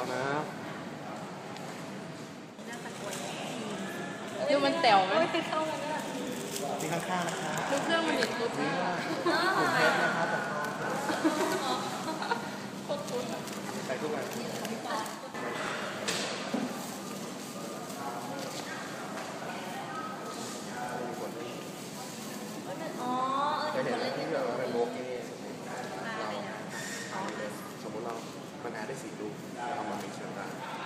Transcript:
านะดูมันแต๋วไหมติข้านนะข้างๆนะคะดูเครื่องมันเด็ดรถนะผมเทสนะครับโคตรคุ้นใส่ทุกวันอ๋อ เออเดี๋ยวเล่น solamente tú vamos a mencionar.